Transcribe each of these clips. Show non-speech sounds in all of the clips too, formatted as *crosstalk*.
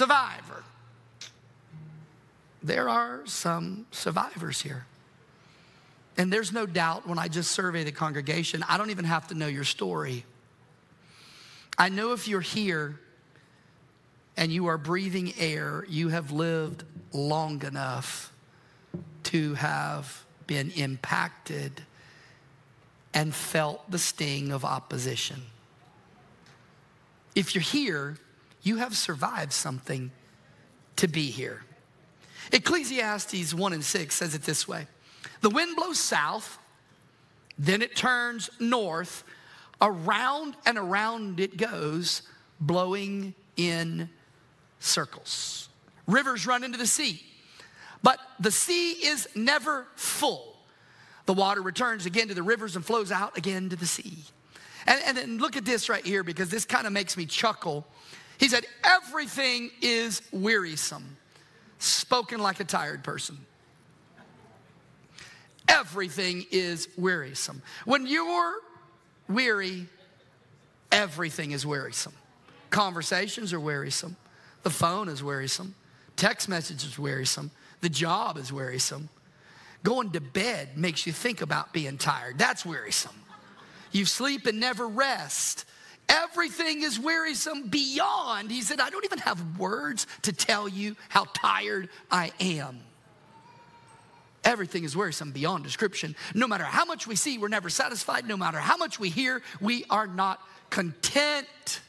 survivor. There are some survivors here. And there's no doubt when I just survey the congregation, I don't even have to know your story. I know if you're here and you are breathing air, you have lived long enough to have been impacted and felt the sting of opposition. If you're here, you have survived something to be here. Ecclesiastes 1 and 6 says it this way The wind blows south, then it turns north, around and around it goes, blowing in circles. Rivers run into the sea, but the sea is never full. The water returns again to the rivers and flows out again to the sea. And, and then look at this right here because this kind of makes me chuckle. He said, Everything is wearisome, spoken like a tired person. Everything is wearisome. When you're weary, everything is wearisome. Conversations are wearisome. The phone is wearisome. Text messages wearisome. The job is wearisome. Going to bed makes you think about being tired. That's wearisome. You sleep and never rest. Everything is wearisome beyond. He said, I don't even have words to tell you how tired I am. Everything is wearisome beyond description. No matter how much we see, we're never satisfied. No matter how much we hear, we are not content.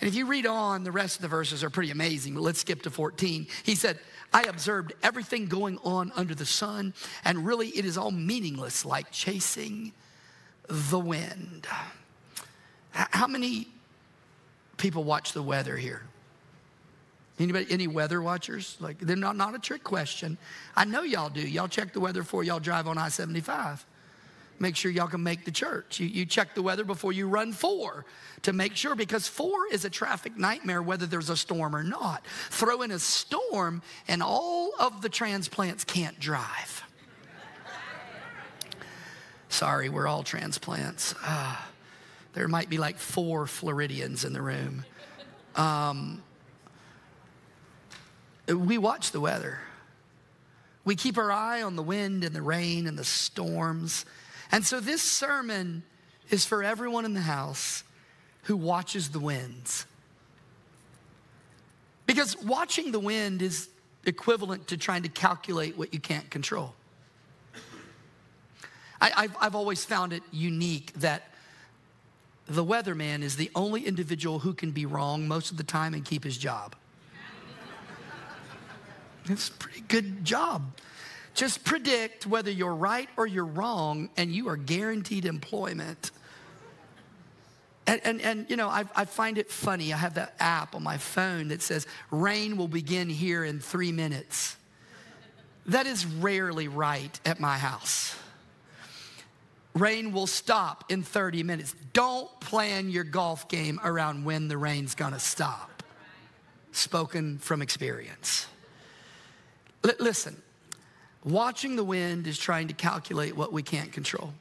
And if you read on, the rest of the verses are pretty amazing, but let's skip to 14. He said, I observed everything going on under the sun, and really it is all meaningless, like chasing the wind. How many people watch the weather here? Anybody, any weather watchers? Like, they're not, not a trick question. I know y'all do. Y'all check the weather before y'all drive on I 75 make sure y'all can make the church. You, you check the weather before you run four to make sure, because four is a traffic nightmare whether there's a storm or not. Throw in a storm, and all of the transplants can't drive. Sorry, we're all transplants. Uh, there might be like four Floridians in the room. Um, we watch the weather. We keep our eye on the wind and the rain and the storms. And so this sermon is for everyone in the house who watches the winds. Because watching the wind is equivalent to trying to calculate what you can't control. I, have always found it unique that the weatherman is the only individual who can be wrong most of the time and keep his job. It's a pretty good job. Just predict whether you're right or you're wrong, and you are guaranteed employment. And, and, and, you know, I, I find it funny. I have that app on my phone that says, rain will begin here in three minutes. That is rarely right at my house. Rain will stop in 30 minutes. Don't plan your golf game around when the rain's gonna stop. Spoken from experience. L- listen, Watching the wind is trying to calculate what we can't control.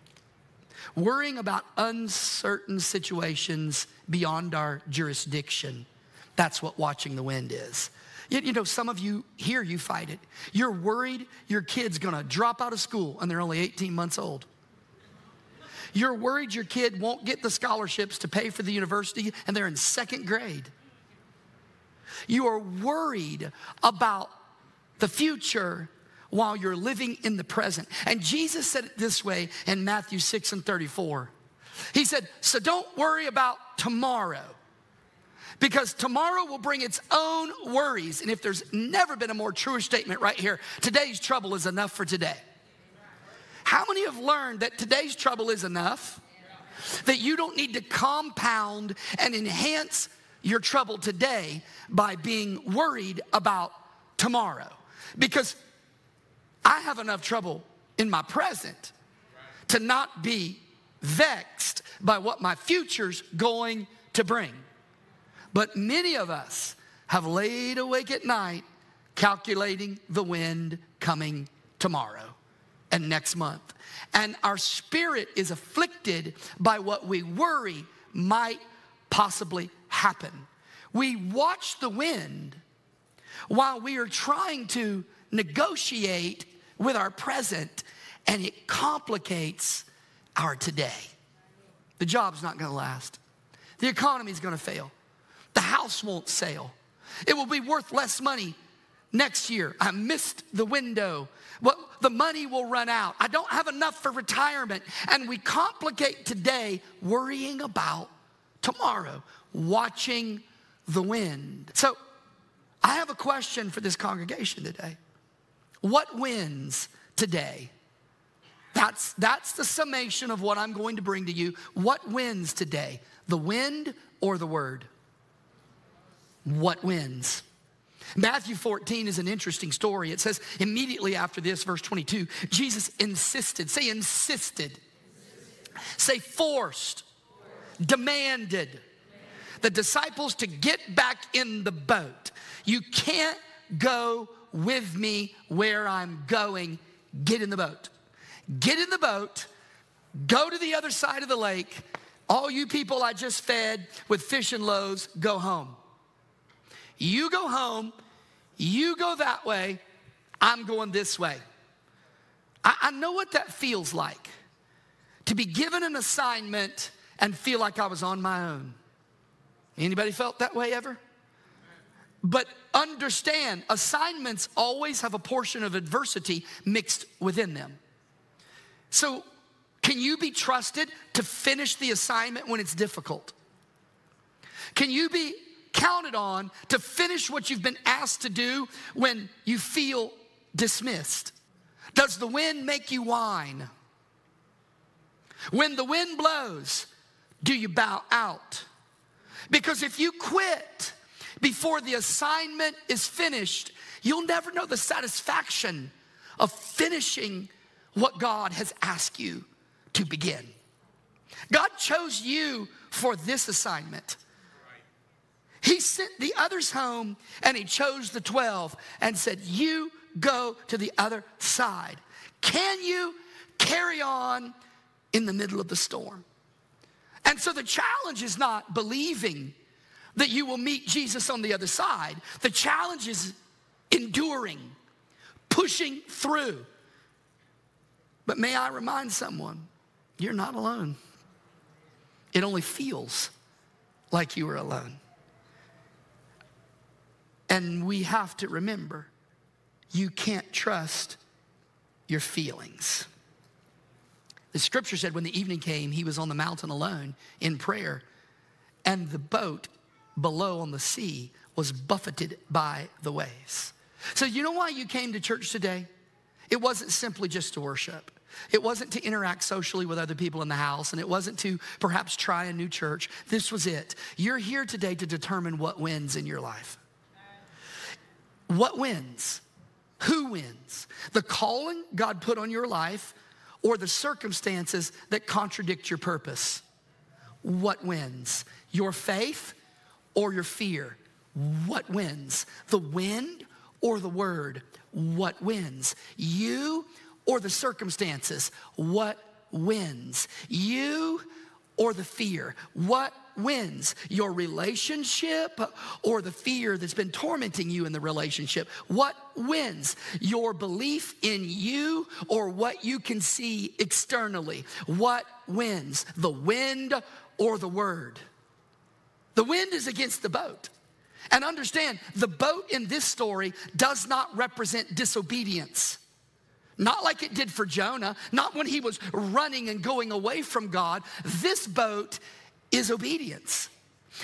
Worrying about uncertain situations beyond our jurisdiction. That's what watching the wind is. You, know, some of you here, you fight it. You're worried your kid's gonna drop out of school and they're only 18 months old. You're worried your kid won't get the scholarships to pay for the university and they're in second grade. You are worried about the future while you're living in the present. And Jesus said it this way in Matthew 6 and 34. He said, So don't worry about tomorrow because tomorrow will bring its own worries. And if there's never been a more truer statement right here, today's trouble is enough for today. How many have learned that today's trouble is enough? That you don't need to compound and enhance your trouble today by being worried about tomorrow. Because I have enough trouble in my present to not be vexed by what my future's going to bring. But many of us have laid awake at night calculating the wind coming tomorrow and next month. And our spirit is afflicted by what we worry might possibly happen. We watch the wind while we are trying to negotiate with our present, and it complicates our today. The job's not gonna last. The economy's gonna fail. The house won't sell. It will be worth less money next year. I missed the window. Well, the money will run out. I don't have enough for retirement. And we complicate today worrying about tomorrow, watching the wind. So I have a question for this congregation today. What wins today? That's, that's the summation of what I'm going to bring to you. What wins today? The wind or the word? What wins? Matthew 14 is an interesting story. It says immediately after this, verse 22, Jesus insisted, say insisted, say forced, demanded the disciples to get back in the boat. You can't go with me where I'm going. Get in the boat. Get in the boat, go to the other side of the lake. All you people I just fed with fish and loaves, go home. You go home, you go that way, I'm going this way. I, I know what that feels like to be given an assignment and feel like I was on my own. Anybody felt that way ever? But understand, assignments always have a portion of adversity mixed within them. So, can you be trusted to finish the assignment when it's difficult? Can you be counted on to finish what you've been asked to do when you feel dismissed? Does the wind make you whine? When the wind blows, do you bow out? Because if you quit before the assignment is finished, you'll never know the satisfaction of finishing what God has asked you to begin. God chose you for this assignment. He sent the others home and he chose the 12 and said, You go to the other side. Can you carry on in the middle of the storm? And so the challenge is not believing that you will meet Jesus on the other side. The challenge is enduring, pushing through. But may I remind someone, you're not alone. It only feels like you are alone. And we have to remember you can't trust your feelings. The scripture said when the evening came, he was on the mountain alone in prayer, and the boat below on the sea was buffeted by the waves. So, you know why you came to church today? It wasn't simply just to worship. It wasn't to interact socially with other people in the house, and it wasn't to perhaps try a new church. This was it. You're here today to determine what wins in your life. What wins? Who wins? The calling God put on your life or the circumstances that contradict your purpose? What wins? Your faith or your fear? What wins? The wind or the word? What wins? You or the circumstances? What wins? You or the fear? What wins? Your relationship or the fear that's been tormenting you in the relationship? What wins? Your belief in you or what you can see externally? What wins? The wind or the word? The wind is against the boat. And understand, the boat in this story does not represent disobedience. Not like it did for Jonah, not when he was running and going away from God. This boat is obedience.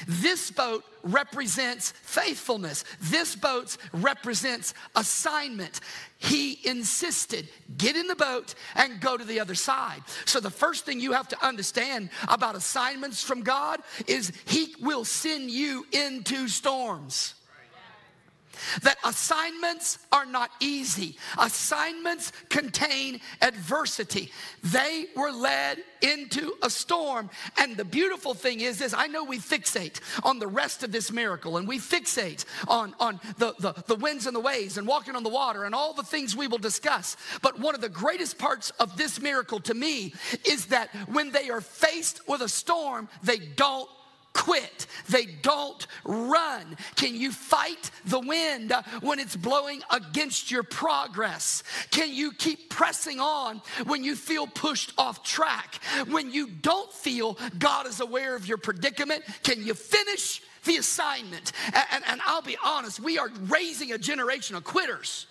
This boat represents faithfulness. This boat represents assignment. He insisted, get in the boat and go to the other side. So, the first thing you have to understand about assignments from God is He will send you into storms. That assignments are not easy. Assignments contain adversity. They were led into a storm. And the beautiful thing is this I know we fixate on the rest of this miracle and we fixate on, on the, the, the winds and the waves and walking on the water and all the things we will discuss. But one of the greatest parts of this miracle to me is that when they are faced with a storm, they don't quit. They don't run. Can you fight the wind when it's blowing against your progress? Can you keep pressing on when you feel pushed off track? When you don't feel God is aware of your predicament, can you finish the assignment? And, and, and I'll be honest, we are raising a generation of quitters.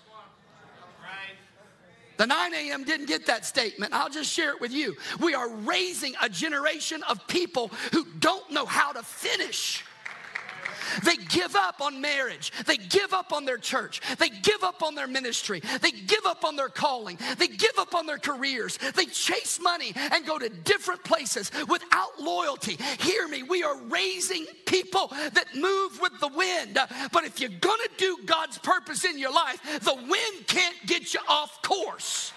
The 9 a.m. didn't get that statement. I'll just share it with you. We are raising a generation of people who don't know how to finish. They give up on marriage. They give up on their church. They give up on their ministry. They give up on their calling. They give up on their careers. They chase money and go to different places without loyalty. Hear me, we are raising people that move with wind. But if you're gonna do God's purpose in your life, the wind can't get you off course.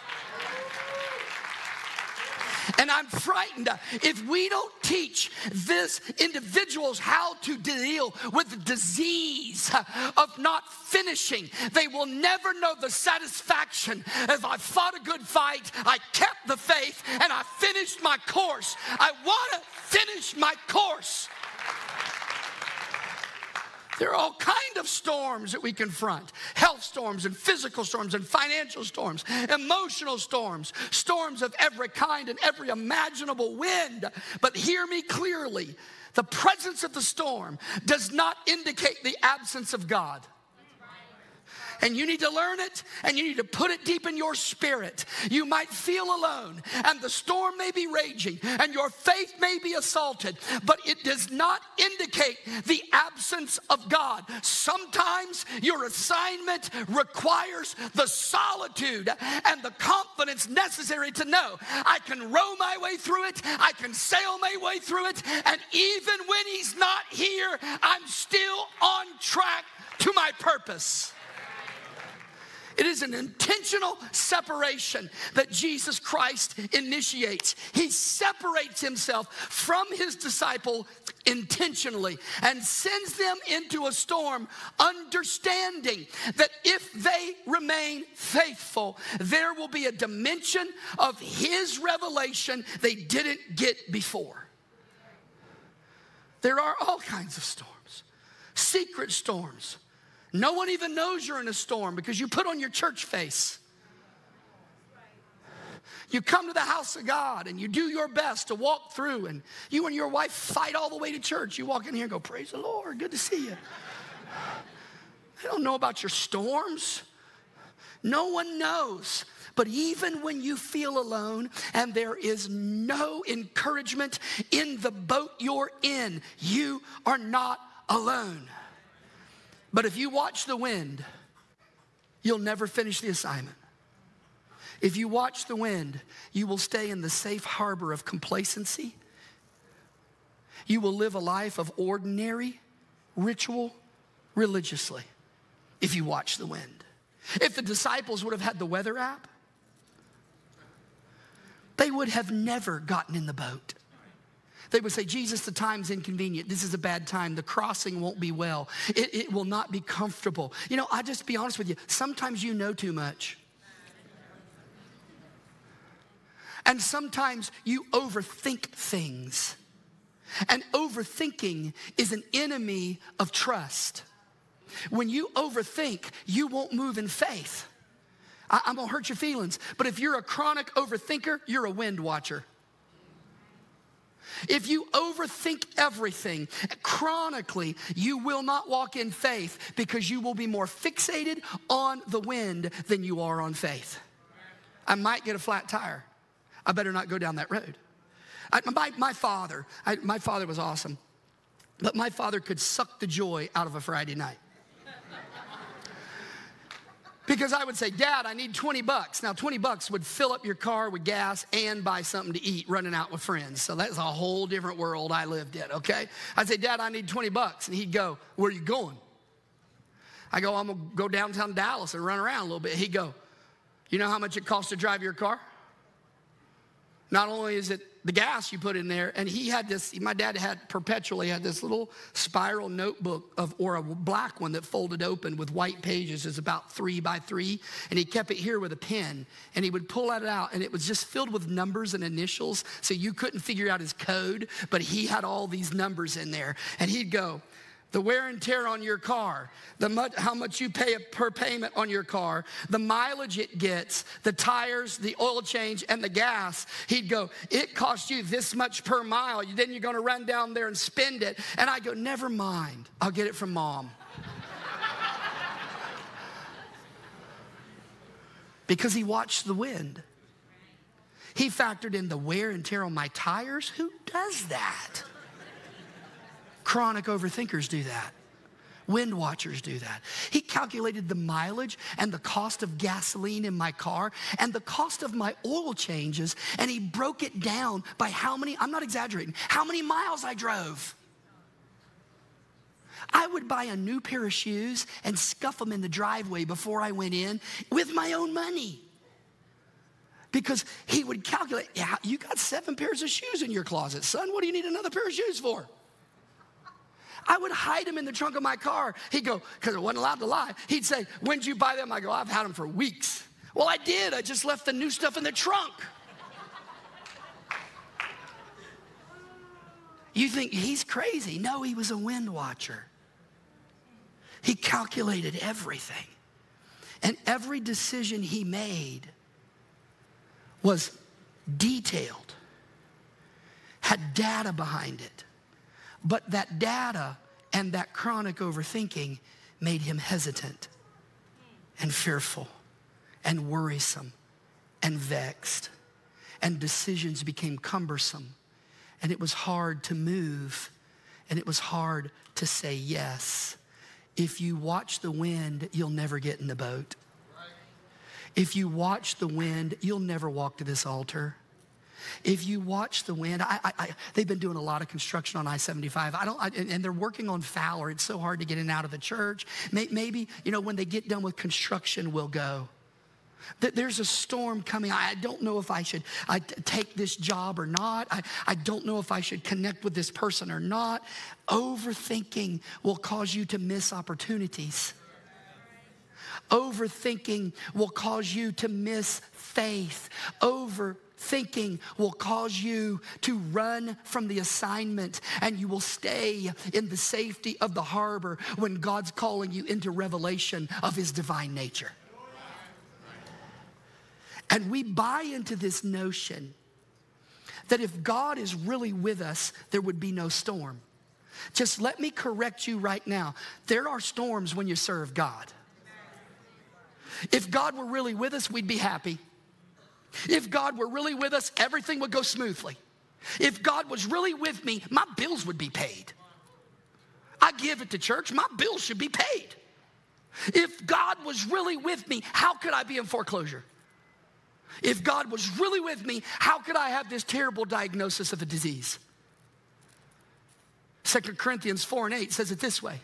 And I'm frightened if we don't teach this individuals how to deal with the disease of not finishing, they will never know the satisfaction. If I fought a good fight, I kept the faith, and I finished my course. I want to finish my course. There are all kind of storms that we confront. Health storms and physical storms and financial storms, emotional storms, storms of every kind and every imaginable wind. But hear me clearly. The presence of the storm does not indicate the absence of God and you need to learn it and you need to put it deep in your spirit. You might feel alone and the storm may be raging and your faith may be assaulted, but it does not indicate the absence of God. Sometimes your assignment requires the solitude and the confidence necessary to know I can row my way through it, I can sail my way through it, and even when He's not here, I'm still on track to my purpose. It is an intentional separation that Jesus Christ initiates. He separates himself from his disciple intentionally and sends them into a storm, understanding that if they remain faithful, there will be a dimension of his revelation they didn't get before. There are all kinds of storms, secret storms no one even knows you're in a storm because you put on your church face. You come to the house of God and you do your best to walk through, and you and your wife fight all the way to church. You walk in here and go, Praise the Lord, good to see you. They don't know about your storms. No one knows. But even when you feel alone and there is no encouragement in the boat you're in, you are not alone. But if you watch the wind, you'll never finish the assignment. If you watch the wind, you will stay in the safe harbor of complacency. You will live a life of ordinary ritual religiously if you watch the wind. If the disciples would have had the weather app, they would have never gotten in the boat. They would say, Jesus, the time's inconvenient. This is a bad time. The crossing won't be well. It, it will not be comfortable. You know, I just be honest with you. Sometimes you know too much. And sometimes you overthink things. And overthinking is an enemy of trust. When you overthink, you won't move in faith. I, am gonna hurt your feelings, but if you're a chronic overthinker, you're a wind watcher. If you overthink everything chronically, you will not walk in faith because you will be more fixated on the wind than you are on faith. I might get a flat tire. I better not go down that road. I, my, my father, I, my father was awesome, but my father could suck the joy out of a Friday night. Because I would say, Dad, I need 20 bucks. Now, 20 bucks would fill up your car with gas and buy something to eat running out with friends. So that's a whole different world I lived in, okay? I'd say, Dad, I need 20 bucks. And he'd go, Where are you going? I go, I'm gonna go downtown Dallas and run around a little bit. He'd go, You know how much it costs to drive your car? Not only is it the gas you put in there, and he had this, my dad had perpetually had this little spiral notebook of, or a black one that folded open with white pages, is about three by three, and he kept it here with a pen, and he would pull it out, and it was just filled with numbers and initials, so you couldn't figure out his code, but he had all these numbers in there, and he'd go, the wear and tear on your car, the much, how much you pay per payment on your car, the mileage it gets, the tires, the oil change, and the gas. He'd go, It costs you this much per mile. Then you're going to run down there and spend it. And I go, Never mind. I'll get it from mom. *laughs* because he watched the wind. He factored in the wear and tear on my tires. Who does that? Chronic overthinkers do that. Wind watchers do that. He calculated the mileage and the cost of gasoline in my car and the cost of my oil changes, and he broke it down by how many, I'm not exaggerating, how many miles I drove. I would buy a new pair of shoes and scuff them in the driveway before I went in with my own money. Because he would calculate, yeah, you got seven pairs of shoes in your closet, son. What do you need another pair of shoes for? I would hide them in the trunk of my car. He'd go, because I wasn't allowed to lie. He'd say, When'd you buy them? I go, I've had them for weeks. Well, I did. I just left the new stuff in the trunk. You think he's crazy. No, he was a wind watcher. He calculated everything. And every decision he made was detailed, had data behind it. But that data and that chronic overthinking made him hesitant and fearful and worrisome and vexed. And decisions became cumbersome. And it was hard to move. And it was hard to say yes. If you watch the wind, you'll never get in the boat. If you watch the wind, you'll never walk to this altar. If you watch the wind, I, I, I, they've been doing a lot of construction on I-75. I don't, and they're working on Fowler. It's so hard to get in and out of the church. Maybe, you know, when they get done with construction, we'll go. That there's a storm coming. I don't know if I should I take this job or not. I, I don't know if I should connect with this person or not. Overthinking will cause you to miss opportunities. Overthinking will cause you to miss faith. Over thinking will cause you to run from the assignment and you will stay in the safety of the harbor when God's calling you into revelation of his divine nature. And we buy into this notion that if God is really with us, there would be no storm. Just let me correct you right now. There are storms when you serve God. If God were really with us, we'd be happy. If God were really with us, everything would go smoothly. If God was really with me, my bills would be paid. I give it to church, my bills should be paid. If God was really with me, how could I be in foreclosure? If God was really with me, how could I have this terrible diagnosis of a disease? Second Corinthians 4 and 8 says it this way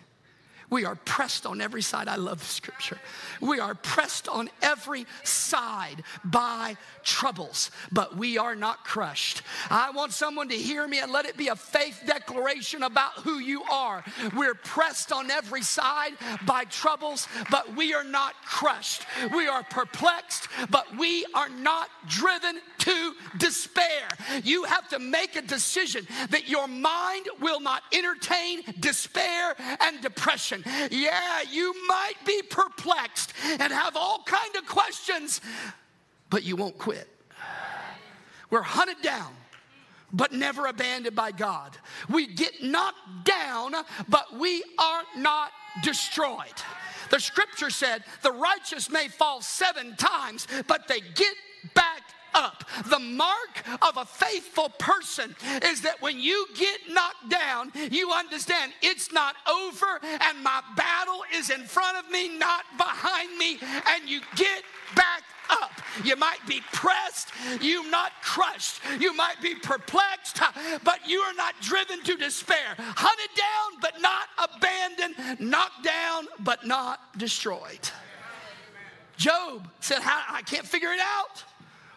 we are pressed on every side. I love the scripture. We are pressed on every side by troubles, but we are not crushed. I want someone to hear me and let it be a faith declaration about who you are. We're pressed on every side by troubles, but we are not crushed. We are perplexed, but we are not driven to despair. You have to make a decision that your mind will not entertain despair and depression. Yeah, you might be perplexed and have all kind of questions, but you won't quit. We're hunted down but never abandoned by God. We get knocked down, but we are not destroyed. The scripture said the righteous may fall seven times, but they get back up. The mark of a faithful person is that when you get knocked down, you understand it's not over and my battle is in front of me, not behind me, and you get back up. You might be pressed, you not crushed. You might be perplexed, but you are not driven to despair. Hunted down, but not abandoned. Knocked down, but not destroyed. Job said, I can't figure it out.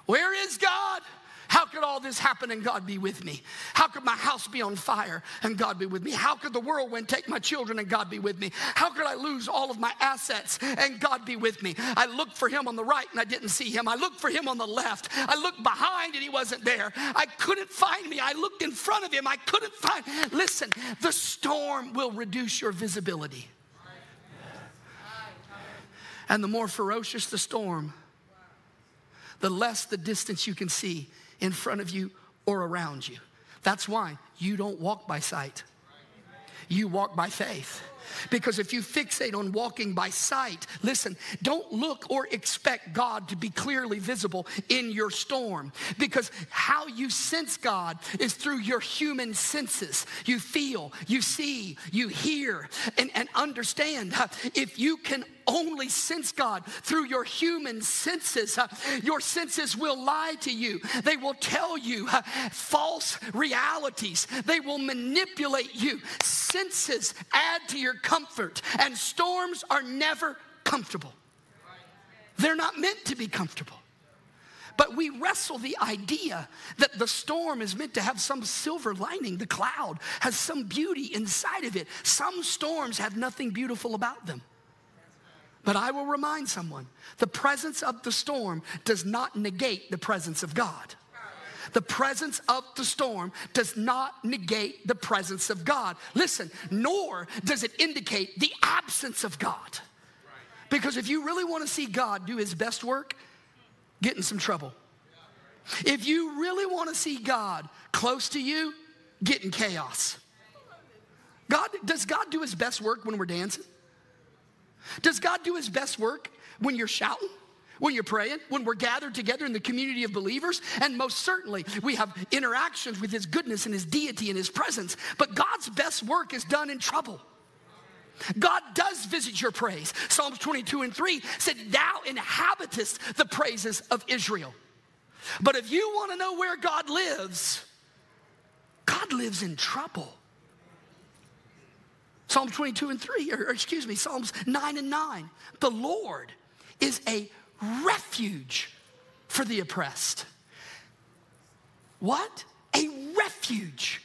Where is God? How could all this happen and God be with me? How could my house be on fire and God be with me? How could the whirlwind take my children and God be with me? How could I lose all of my assets and God be with me? I looked for him on the right and I didn't see him. I looked for him on the left. I looked behind and he wasn't there. I couldn't find me. I looked in front of him. I couldn't find. Listen, the storm will reduce your visibility. And the more ferocious the storm, the less the distance you can see in front of you or around you. That's why you don't walk by sight, you walk by faith. Because if you fixate on walking by sight, listen, don't look or expect God to be clearly visible in your storm. Because how you sense God is through your human senses. You feel, you see, you hear, and, and understand. If you can only sense God through your human senses, uh, your senses will lie to you. They will tell you uh, false realities. They will manipulate you. Senses add to your comfort, and storms are never comfortable. They're not meant to be comfortable. But we wrestle the idea that the storm is meant to have some silver lining. The cloud has some beauty inside of it. Some storms have nothing beautiful about them. But I will remind someone the presence of the storm does not negate the presence of God. The presence of the storm does not negate the presence of God. Listen, nor does it indicate the absence of God. Because if you really want to see God do his best work, get in some trouble. If you really want to see God close to you, get in chaos. God, does God do his best work when we're dancing? Does God do his best work when you're shouting? When you're praying, when we're gathered together in the community of believers, and most certainly we have interactions with His goodness and His deity and His presence. But God's best work is done in trouble. God does visit your praise. Psalms 22 and 3 said, Thou inhabitest the praises of Israel. But if you want to know where God lives, God lives in trouble. Psalm 22 and 3, or, or excuse me, Psalms 9 and 9. The Lord is a refuge for the oppressed. What? A refuge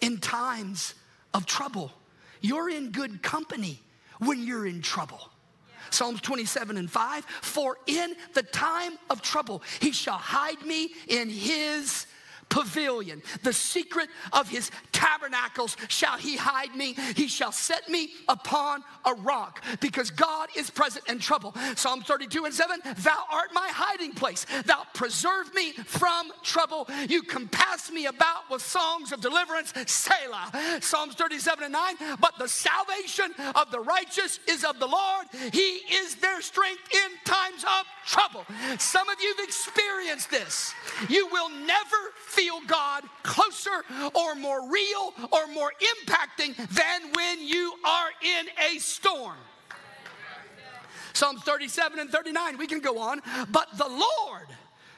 in times of trouble. You're in good company when you're in trouble. Psalms 27 and 5 For in the time of trouble, he shall hide me in his pavilion. The secret of his tabernacles shall he hide me. He shall set me upon a rock because God is present in trouble. Psalm 32 and 7 Thou art my hiding place. Thou preserve me from trouble. You compass me about with songs of deliverance. Selah. Psalms 37 and 9 But the salvation of the righteous is of the Lord. He is their strength in times of trouble. Some of you've experienced this. You will never feel God closer or more real or more impacting than when you are in a storm. Psalms 37 and 39, we can go on. But the Lord,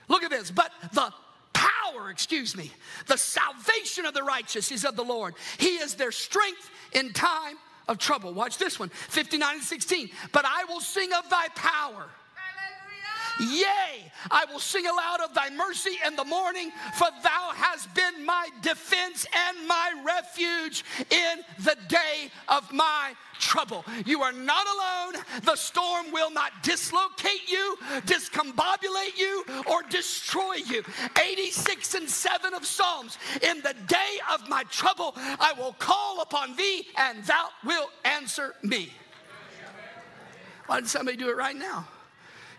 look at this, but the power, excuse me, the salvation of the righteous is of the Lord. He is their strength in time of trouble. Watch this one 59 and 16. But I will sing of thy power Yea, I will sing aloud of thy mercy in the morning, for thou hast been my defense and my refuge in the day of my trouble. You are not alone. The storm will not dislocate you, discombobulate you, or destroy you. 86 and 7 of Psalms. In the day of my trouble, I will call upon thee, and thou wilt answer me. Why did somebody do it right now?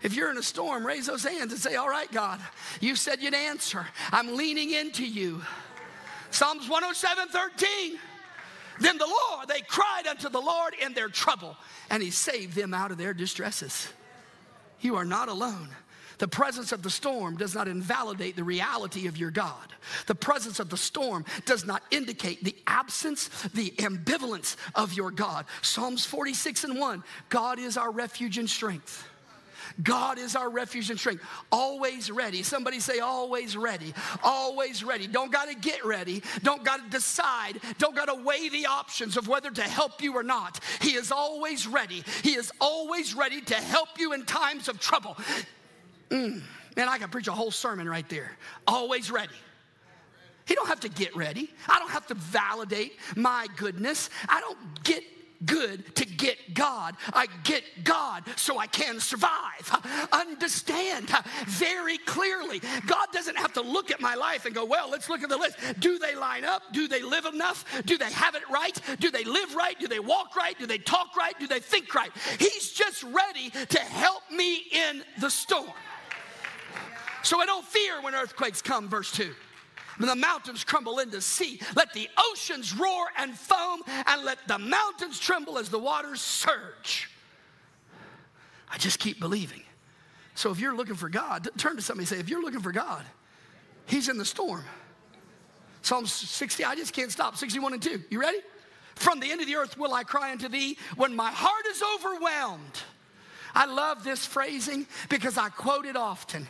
If you're in a storm, raise those hands and say, All right, God, you said you'd answer. I'm leaning into you. Psalms 107 13. Then the Lord, they cried unto the Lord in their trouble, and he saved them out of their distresses. You are not alone. The presence of the storm does not invalidate the reality of your God. The presence of the storm does not indicate the absence, the ambivalence of your God. Psalms 46 and 1 God is our refuge and strength. God is our refuge and strength. Always ready. Somebody say, always ready. Always ready. Don't got to get ready. Don't got to decide. Don't got to weigh the options of whether to help you or not. He is always ready. He is always ready to help you in times of trouble. Mm, man, I could preach a whole sermon right there. Always ready. He don't have to get ready. I don't have to validate my goodness. I don't get good to get God. I get God so I can survive. Understand very clearly. God doesn't have to look at my life and go, well, let's look at the list. Do they line up? Do they live enough? Do they have it right? Do they live right? Do they walk right? Do they talk right? Do they think right? He's just ready to help me in the storm. So I don't fear when earthquakes come, verse 2 the mountains crumble into sea. Let the oceans roar and foam, and let the mountains tremble as the waters surge. I just keep believing. So if you're looking for God, turn to somebody and say, if you're looking for God, He's in the storm. Psalm 60, I just can't stop. 61 and 2. You ready? From the end of the earth will I cry unto thee when my heart is overwhelmed. I love this phrasing because I quote it often.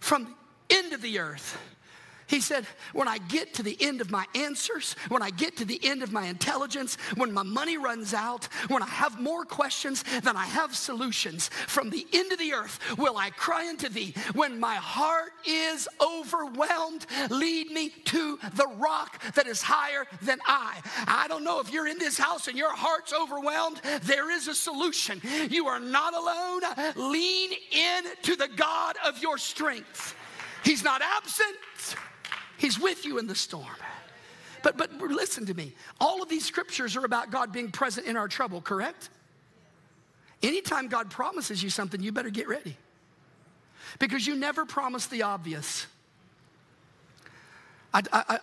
From the end of the earth he said, when I get to the end of my answers, when I get to the end of my intelligence, when my money runs out, when I have more questions than I have solutions, from the end of the earth will I cry unto thee. When my heart is overwhelmed, lead me to the rock that is higher than I. I don't know if you're in this house and your heart's overwhelmed, there is a solution. You are not alone. Lean in to the God of your strength. He's not absent. He's with you in the storm. But, but listen to me. All of these scriptures are about God being present in our trouble, correct? Anytime God promises you something, you better get ready. Because you never promise the obvious. I, I,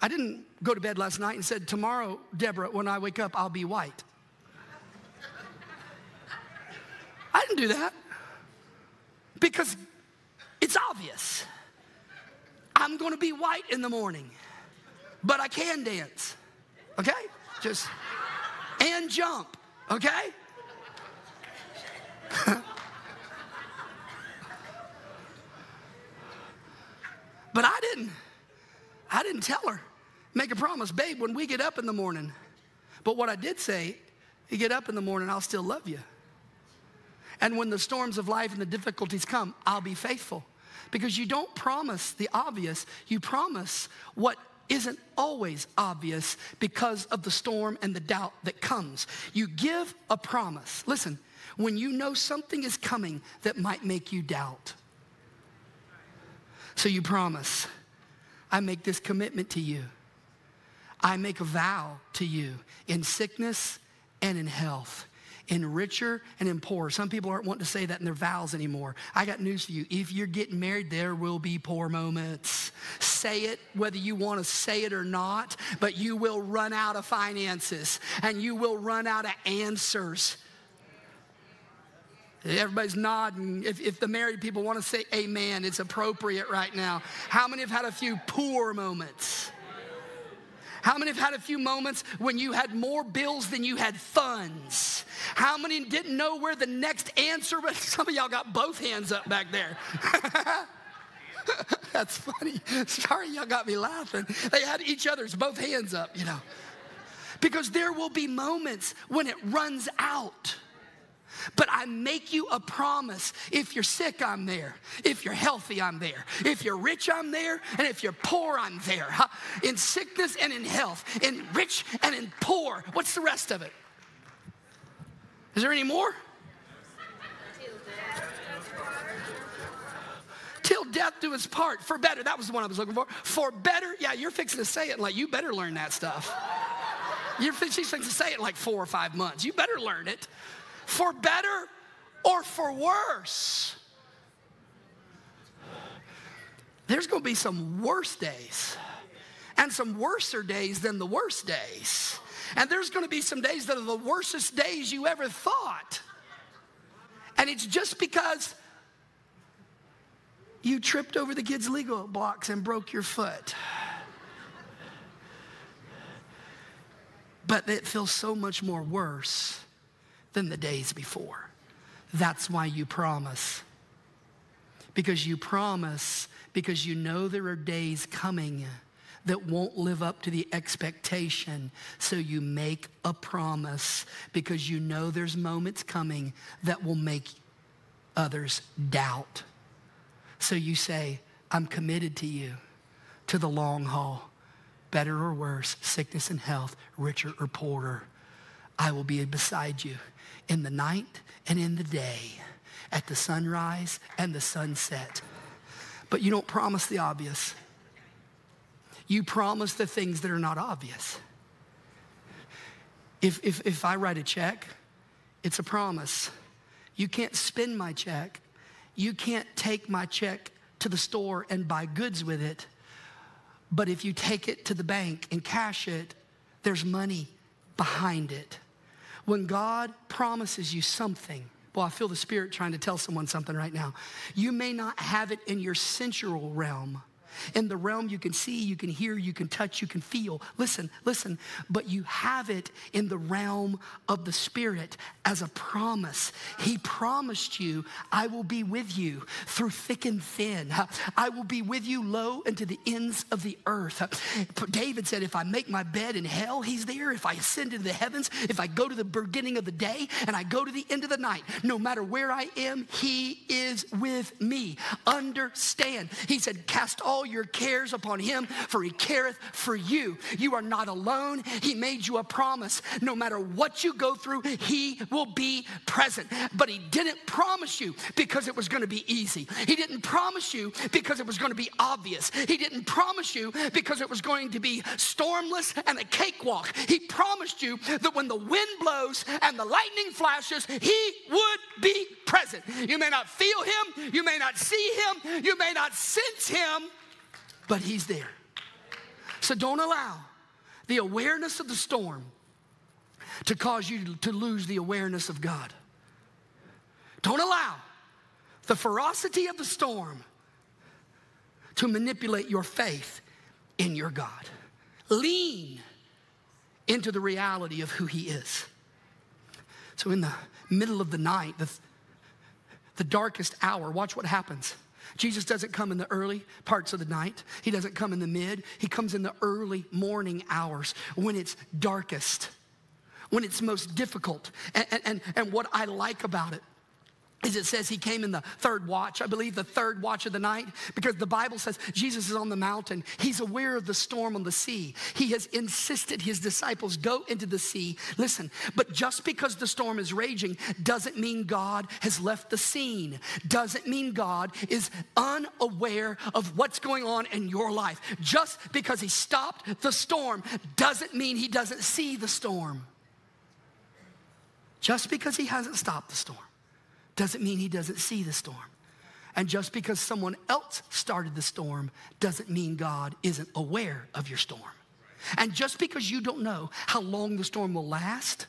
I didn't go to bed last night and said, Tomorrow, Deborah, when I wake up, I'll be white. I didn't do that because it's obvious. I'm to be white in the morning, but I can dance. Okay? Just, and jump. Okay? *laughs* but I didn't. I didn't tell her. Make a promise, babe, when we get up in the morning. But what I did say, you get up in the morning, I'll still love you. And when the storms of life and the difficulties come, I'll be faithful because you don't promise the obvious, you promise what isn't always obvious because of the storm and the doubt that comes. You give a promise. Listen, when you know something is coming that might make you doubt. So you promise, I make this commitment to you. I make a vow to you in sickness and in health in richer and in poor. Some people aren't wanting to say that in their vows anymore. I got news for you. If you're getting married, there will be poor moments. Say it whether you want to say it or not, but you will run out of finances and you will run out of answers. Everybody's nodding. If, if the married people want to say amen, it's appropriate right now. How many have had a few poor moments? How many have had a few moments when you had more bills than you had funds? How many didn't know where the next answer was? *laughs* Some of y'all got both hands up back there. *laughs* That's funny. Sorry, y'all got me laughing. They had each other's both hands up, you know. Because there will be moments when it runs out. But I make you a promise. If you're sick, I'm there. If you're healthy, I'm there. If you're rich, I'm there. And if you're poor, I'm there. In sickness and in health, in rich and in poor. What's the rest of it? Is there any more? Till death do its part. For better. That was the one I was looking for. For better. Yeah, you're fixing to say it like you better learn that stuff. You're fixing to say it like four or five months. You better learn it for better or for worse. There's going to be some worse days and some worser days than the worst days. And there's going to be some days that are the worstest days you ever thought. And it's just because you tripped over the kids' Lego blocks and broke your foot. But it feels so much more worse than the days before. That's why you promise. Because you promise, because you know there are days coming that won't live up to the expectation. So you make a promise because you know there's moments coming that will make others doubt. So you say, I'm committed to you, to the long haul, better or worse, sickness and health, richer or poorer. I will be beside you in the night and in the day, at the sunrise and the sunset. But you don't promise the obvious. You promise the things that are not obvious. If, if, if I write a check, it's a promise. You can't spend my check. You can't take my check to the store and buy goods with it. But if you take it to the bank and cash it, there's money behind it. When God promises you something, well, I feel the Spirit trying to tell someone something right now. You may not have it in your sensual realm, in the realm you can see, you can hear, you can touch, you can feel. Listen, listen, but you have it in the realm of the Spirit as a promise. He promised you, I will be with you through thick and thin. I will be with you low and to the ends of the earth. David said, if I make my bed in hell, he's there. If I ascend into the heavens, if I go to the beginning of the day and I go to the end of the night, no matter where I am, he is with me. Understand. He said, cast all all your cares upon him, for he careth for you. You are not alone. He made you a promise. No matter what you go through, he will be present. But he didn't promise you because it was going to be easy. He didn't promise you because it was going to be obvious. He didn't promise you because it was going to be stormless and a cakewalk. He promised you that when the wind blows and the lightning flashes, he would be present. You may not feel him, you may not see him, you may not sense him, but He's there. So don't allow the awareness of the storm to cause you to lose the awareness of God. Don't allow the ferocity of the storm to manipulate your faith in your God. Lean into the reality of who He is. So, in the middle of the night, the, the darkest hour, watch what happens. Jesus doesn't come in the early parts of the night. He doesn't come in the mid. He comes in the early morning hours when it's darkest, when it's most difficult. And, and, and what I like about it is it says he came in the third watch, I believe the third watch of the night, because the Bible says Jesus is on the mountain. He's aware of the storm on the sea. He has insisted his disciples go into the sea. Listen, but just because the storm is raging doesn't mean God has left the scene, doesn't mean God is unaware of what's going on in your life. Just because he stopped the storm doesn't mean he doesn't see the storm. Just because he hasn't stopped the storm doesn't mean he doesn't see the storm. And just because someone else started the storm doesn't mean God isn't aware of your storm. And just because you don't know how long the storm will last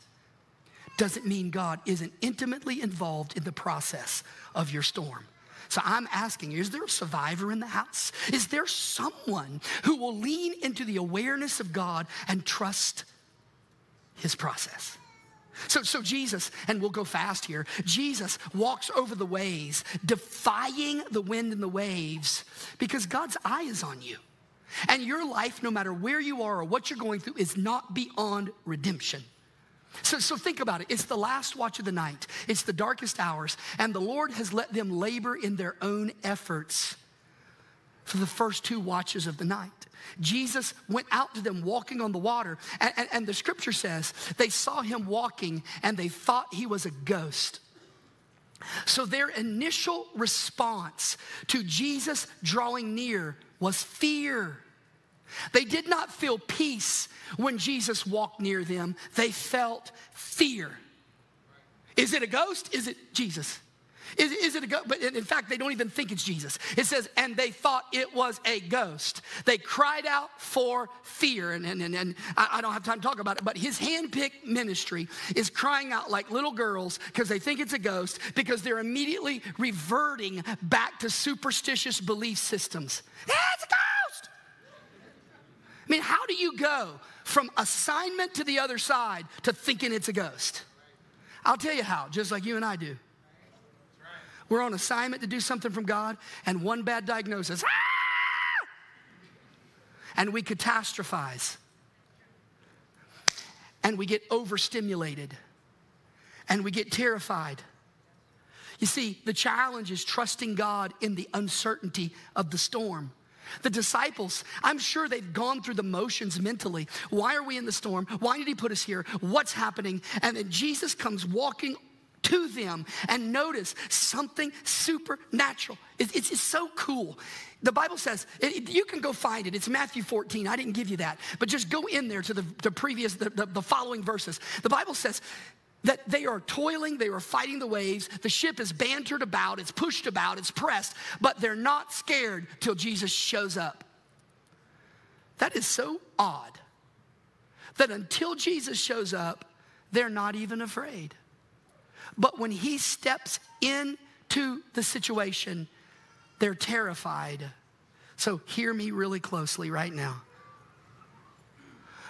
doesn't mean God isn't intimately involved in the process of your storm. So I'm asking is there a survivor in the house? Is there someone who will lean into the awareness of God and trust his process? So, so Jesus, and we'll go fast here, Jesus walks over the waves, defying the wind and the waves because God's eye is on you. And your life, no matter where you are or what you're going through, is not beyond redemption. So, so think about it. It's the last watch of the night, it's the darkest hours, and the Lord has let them labor in their own efforts for the first two watches of the night. Jesus went out to them walking on the water, and, and, and, the scripture says they saw him walking and they thought he was a ghost. So their initial response to Jesus drawing near was fear. They did not feel peace when Jesus walked near them, they felt fear. Is it a ghost? Is it Jesus? Is, is it a ghost? But in fact, they don't even think it's Jesus. It says, and they thought it was a ghost. They cried out for fear. And, and, and, and I, don't have time to talk about it, but his handpicked ministry is crying out like little girls because they think it's a ghost because they're immediately reverting back to superstitious belief systems. Yeah, it's a ghost. I mean, how do you go from assignment to the other side to thinking it's a ghost? I'll tell you how, just like you and I do. We're on assignment to do something from God, and one bad diagnosis, ah! and we catastrophize. And we get overstimulated. And we get terrified. You see, the challenge is trusting God in the uncertainty of the storm. The disciples, I'm sure they've gone through the motions mentally. Why are we in the storm? Why did he put us here? What's happening? And then Jesus comes walking to them and notice something supernatural. It's, it's, it's so cool. The Bible says, it, you can go find it. It's Matthew 14. I didn't give you that. But just go in there to the, the previous, the, the, the following verses. The Bible says, that they are toiling, they are fighting the waves. The ship is bantered about, it's pushed about, it's pressed, but they're not scared till Jesus shows up. That is so odd that until Jesus shows up, they're not even afraid. But when he steps into the situation, they're terrified. So hear me really closely right now.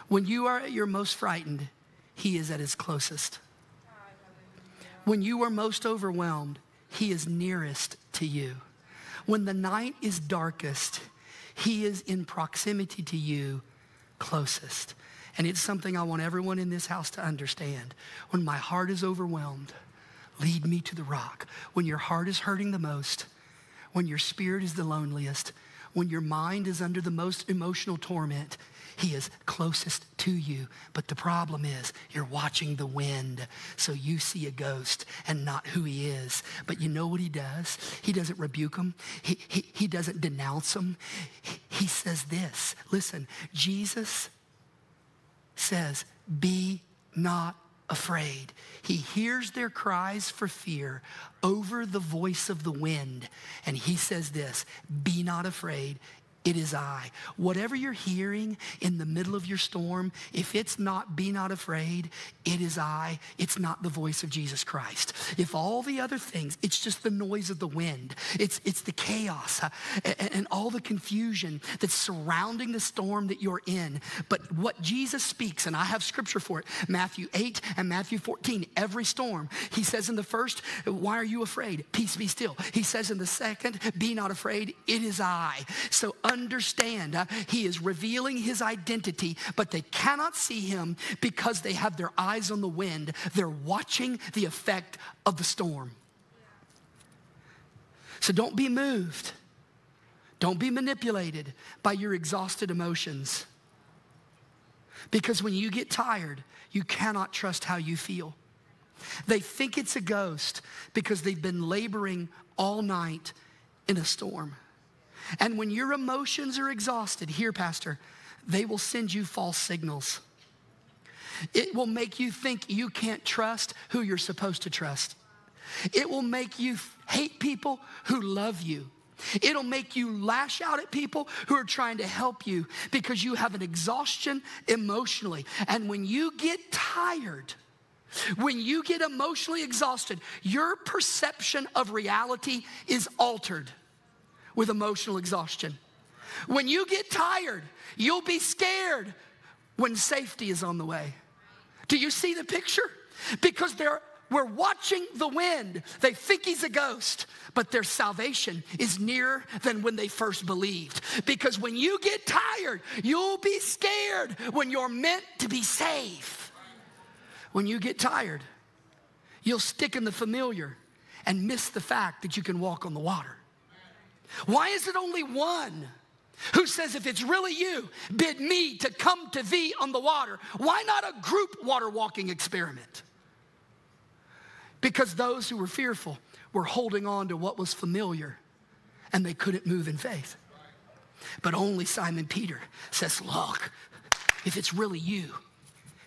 When you are at your most frightened, he is at his closest. When you are most overwhelmed, he is nearest to you. When the night is darkest, he is in proximity to you closest. And it's something I want everyone in this house to understand. When my heart is overwhelmed, lead me to the rock. When your heart is hurting the most, when your spirit is the loneliest, when your mind is under the most emotional torment, he is closest to you. But the problem is you're watching the wind. So you see a ghost and not who he is. But you know what he does? He doesn't rebuke him. He, he, he doesn't denounce him. He, he says this. Listen, Jesus says, be not afraid. He hears their cries for fear over the voice of the wind. And he says this, be not afraid. It is I. Whatever you're hearing in the middle of your storm, if it's not be not afraid, it is I. It's not the voice of Jesus Christ. If all the other things, it's just the noise of the wind. It's, it's the chaos uh, and, and all the confusion that's surrounding the storm that you're in. But what Jesus speaks, and I have scripture for it, Matthew 8 and Matthew 14, every storm. He says in the first, why are you afraid? Peace be still. He says in the second, be not afraid, it is I. So understand uh, he is revealing his identity, but they cannot see him because they have their eyes on the wind. They're watching the effect of the storm. So don't be moved. Don't be manipulated by your exhausted emotions. Because when you get tired, you cannot trust how you feel. They think it's a ghost because they've been laboring all night in a storm. And when your emotions are exhausted, here, Pastor, they will send you false signals. It will make you think you can't trust who you're supposed to trust. It will make you hate people who love you. It'll make you lash out at people who are trying to help you because you have an exhaustion emotionally. And when you get tired, when you get emotionally exhausted, your perception of reality is altered with emotional exhaustion. When you get tired, you'll be scared when safety is on the way. Do you see the picture? Because they're we're watching the wind. They think he's a ghost, but their salvation is nearer than when they first believed. Because when you get tired, you'll be scared when you're meant to be safe. When you get tired, you'll stick in the familiar and miss the fact that you can walk on the water. Why is it only one? Who says, if it's really you, bid me to come to thee on the water? Why not a group water walking experiment? Because those who were fearful were holding on to what was familiar and they couldn't move in faith. But only Simon Peter says, Look, if it's really you,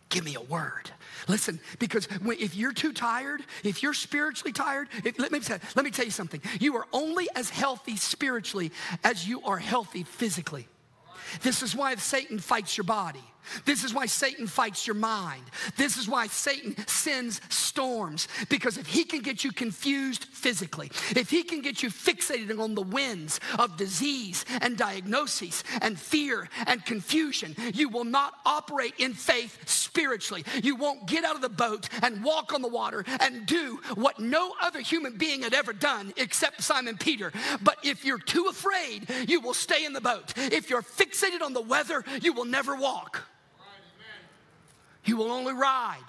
give me a word. Listen, because if you're too tired, if you're spiritually tired, if, let, me, let me tell you something. You are only as healthy spiritually as you are healthy physically. This is why Satan fights your body. This is why Satan fights your mind. This is why Satan sends storms. Because if he can get you confused physically, if he can get you fixated on the winds of disease and diagnoses and fear and confusion, you will not operate in faith spiritually. You won't get out of the boat and walk on the water and do what no other human being had ever done except Simon Peter. But if you're too afraid, you will stay in the boat. If you're fixated on the weather, you will never walk. You will only ride.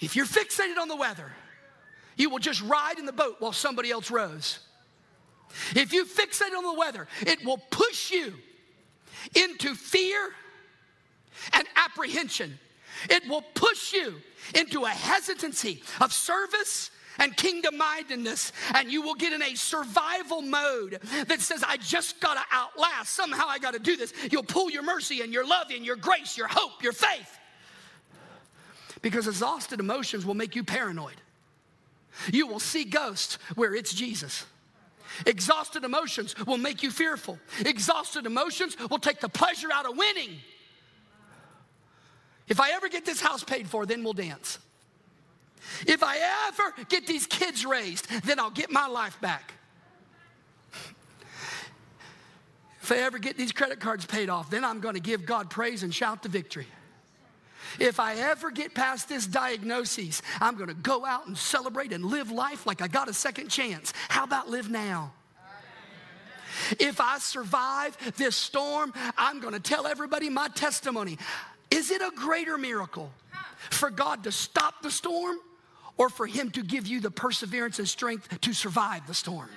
If you're fixated on the weather, you will just ride in the boat while somebody else rows. If you fixate on the weather, it will push you into fear and apprehension. It will push you into a hesitancy of service and kingdom mindedness, and you will get in a survival mode that says, I just gotta outlast. Somehow I gotta do this. You'll pull your mercy and your love and your grace, your hope, your faith. Because exhausted emotions will make you paranoid. You will see ghosts where it's Jesus. Exhausted emotions will make you fearful. Exhausted emotions will take the pleasure out of winning. If I ever get this house paid for, then we'll dance. If I ever get these kids raised, then I'll get my life back. If I ever get these credit cards paid off, then I'm going to give God praise and shout the victory. If I ever get past this diagnosis, I'm going to go out and celebrate and live life like I got a second chance. How about live now? If I survive this storm, I'm going to tell everybody my testimony. Is it a greater miracle for God to stop the storm or for Him to give you the perseverance and strength to survive the storm?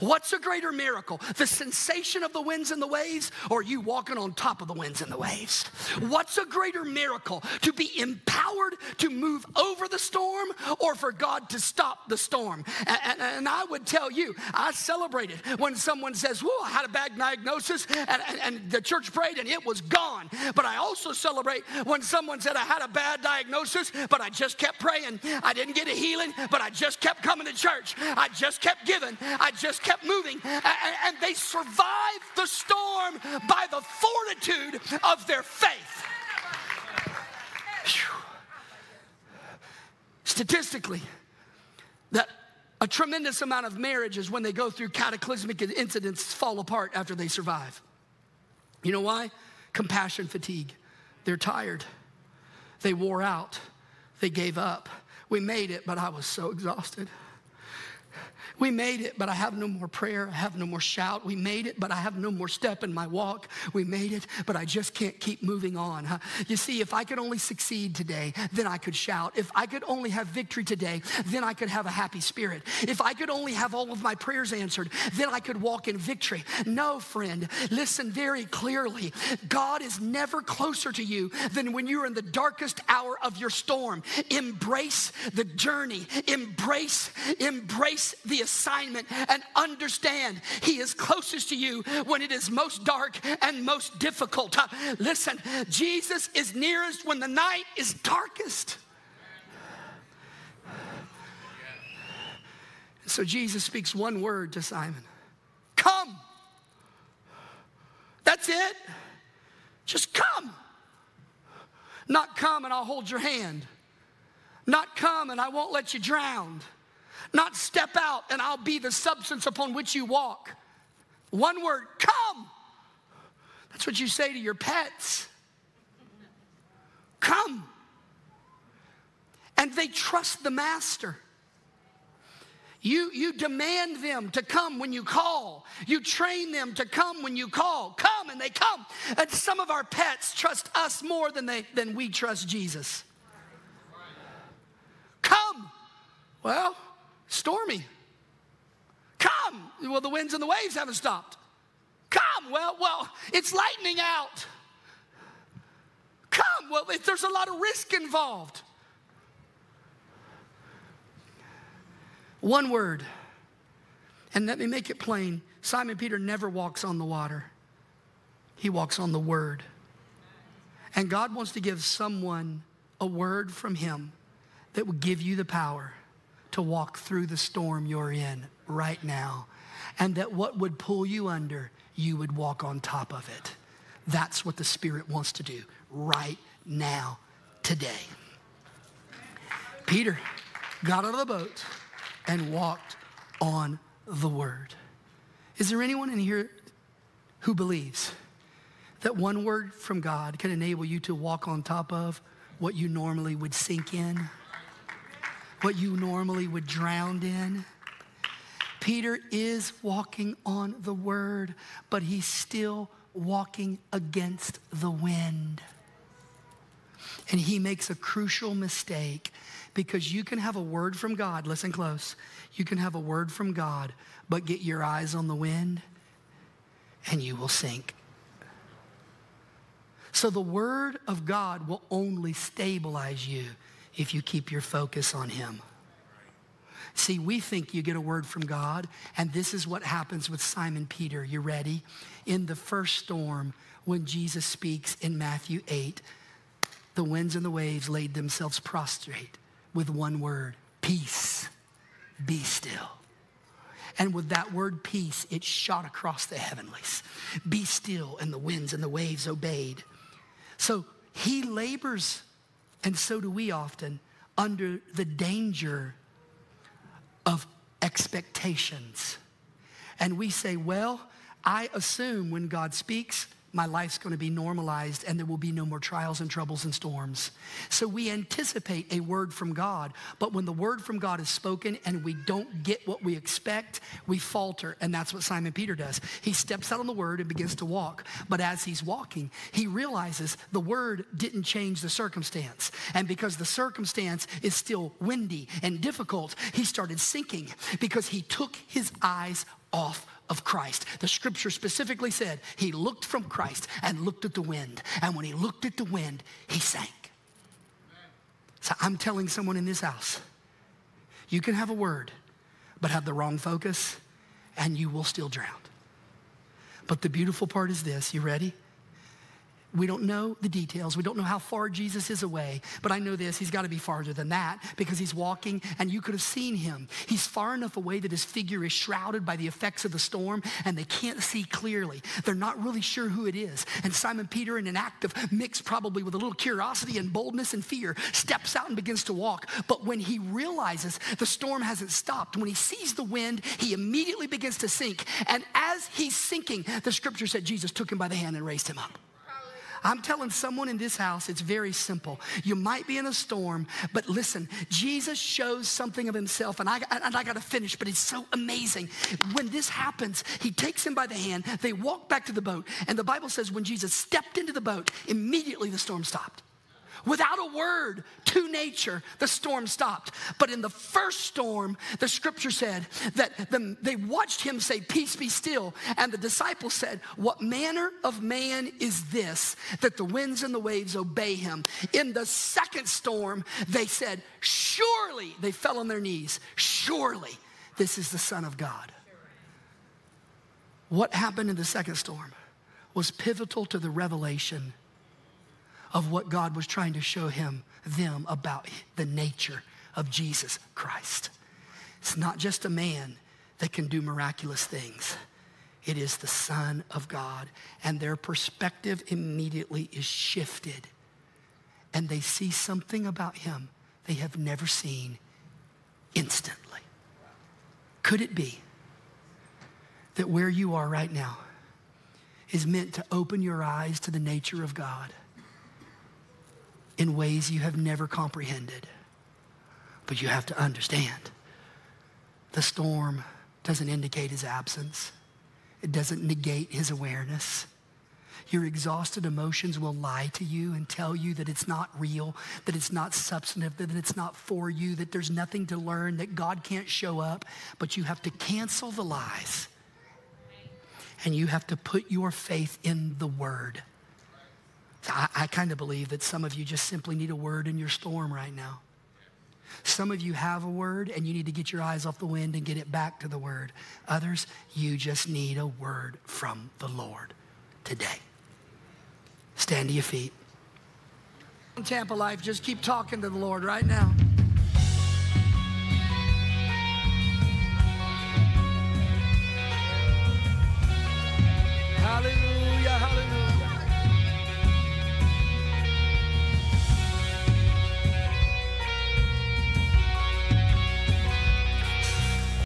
What's a greater miracle? The sensation of the winds and the waves, or you walking on top of the winds and the waves? What's a greater miracle? To be empowered to move over the storm, or for God to stop the storm? And, and, and I would tell you, I celebrated when someone says, Whoa, I had a bad diagnosis, and, and, and the church prayed and it was gone. But I also celebrate when someone said, I had a bad diagnosis, but I just kept praying. I didn't get a healing, but I just kept coming to church. I just kept giving. I just just kept moving, and they survived the storm by the fortitude of their faith. Statistically, that a tremendous amount of marriages, when they go through cataclysmic incidents, fall apart after they survive. You know why? Compassion fatigue. They're tired. They wore out. They gave up. We made it, but I was so exhausted. We made it, but I have no more prayer. I have no more shout. We made it, but I have no more step in my walk. We made it, but I just can't keep moving on. You see, if I could only succeed today, then I could shout. If I could only have victory today, then I could have a happy spirit. If I could only have all of my prayers answered, then I could walk in victory. No, friend, listen very clearly. God is never closer to you than when you're in the darkest hour of your storm. Embrace the journey. Embrace, embrace the assignment and understand He is closest to you when it is most dark and most difficult. Uh, listen, Jesus is nearest when the night is darkest. So Jesus speaks one word to Simon Come. That's it. Just come. Not come and I'll hold your hand. Not come and I won't let you drown. Not step out and I'll be the substance upon which you walk. One word, come. That's what you say to your pets. Come. And they trust the master. You, you demand them to come when you call. You train them to come when you call. Come and they come. And some of our pets trust us more than, they, than we trust Jesus. Come. Well, stormy. Come. Well, the winds and the waves haven't stopped. Come. Well, well, it's lightning out. Come. Well, there's a lot of risk involved. One word. And let me make it plain Simon Peter never walks on the water, he walks on the word. And God wants to give someone a word from him that will give you the power to walk through the storm you're in right now. And that what would pull you under, you would walk on top of it. That's what the Spirit wants to do right now, today. Peter got out of the boat and walked on the word. Is there anyone in here who believes that one word from God can enable you to walk on top of what you normally would sink in? What you normally would drown in. Peter is walking on the word, but he's still walking against the wind. And he makes a crucial mistake Because you can have a word from God, listen close. You can have a word from God, but get your eyes on the wind and you will sink. So the word of God will only stabilize you if you keep your focus on him. See, we think you get a word from God, and this is what happens with Simon Peter. You ready? In the first storm, when Jesus speaks in Matthew 8, the winds and the waves laid themselves prostrate with one word peace, be still. And with that word peace, it shot across the heavenlies. Be still, and the winds and the waves obeyed. So he labors, and so do we often, under the danger of expectations. And we say, well, I assume when God speaks, my life's going to be normalized and there will be no more trials and troubles and storms. So we anticipate a word from God, but when the word from God is spoken and we don't get what we expect, we falter. And that's what Simon Peter does. He steps out on the word and begins to walk. But as he's walking, he realizes the word didn't change the circumstance. And because the circumstance is still windy and difficult, he started sinking because he took his eyes off of Christ. The scripture specifically said he looked from Christ and looked at the wind. And when he looked at the wind, he sank. So I'm telling someone in this house, you can have a word, but have the wrong focus, and you will still drown. But the beautiful part is this you ready? We don't know the details. We don't know how far Jesus is away, but I know this. He's got to be farther than that because he's walking and you could have seen him. He's far enough away that his figure is shrouded by the effects of the storm and they can't see clearly. They're not really sure who it is. And Simon Peter, in an act of mixed probably with a little curiosity and boldness and fear, steps out and begins to walk. But when he realizes the storm hasn't stopped, when he sees the wind, he immediately begins to sink. And as he's sinking, the scripture said Jesus took him by the hand and raised him up. I'm telling someone in this house, it's very simple. You might be in a storm, but listen, Jesus shows something of himself, and I, and I got to finish, but it's so amazing. When this happens, he takes him by the hand, they walk back to the boat, and the Bible says when Jesus stepped into the boat, immediately the storm stopped. Without a word to nature, the storm stopped. But in the first storm, the scripture said that the, they watched him say, Peace be still. And the disciples said, What manner of man is this that the winds and the waves obey him? In the second storm, they said, Surely, they fell on their knees, surely this is the Son of God. What happened in the second storm was pivotal to the revelation of what God was trying to show him, them about the nature of Jesus Christ. It's not just a man that can do miraculous things. It is the Son of God. And their perspective immediately is shifted. And they see something about him they have never seen instantly. Could it be that where you are right now is meant to open your eyes to the nature of God? In ways you have never comprehended. But you have to understand the storm doesn't indicate his absence, it doesn't negate his awareness. Your exhausted emotions will lie to you and tell you that it's not real, that it's not substantive, that it's not for you, that there's nothing to learn, that God can't show up. But you have to cancel the lies. And you have to put your faith in the word. I, I kind of believe that some of you just simply need a word in your storm right now. Some of you have a word and you need to get your eyes off the wind and get it back to the word. Others, you just need a word from the Lord today. Stand to your feet. Tampa Life, just keep talking to the Lord right now. Hallelujah.